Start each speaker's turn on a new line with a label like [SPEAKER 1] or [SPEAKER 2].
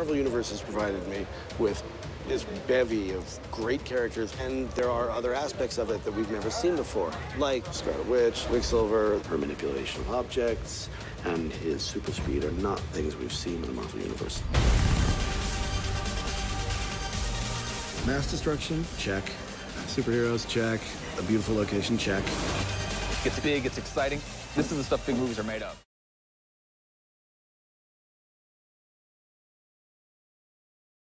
[SPEAKER 1] Marvel Universe has provided me with this bevy of great characters, and there are other aspects of it that we've never seen before, like Scarlet Witch, Quicksilver, her manipulation of objects, and his super speed are not things we've seen in the Marvel Universe.
[SPEAKER 2] Mass destruction, check. Superheroes, check. A beautiful location, check.
[SPEAKER 3] It's big, it's exciting. This is the stuff big movies are made of.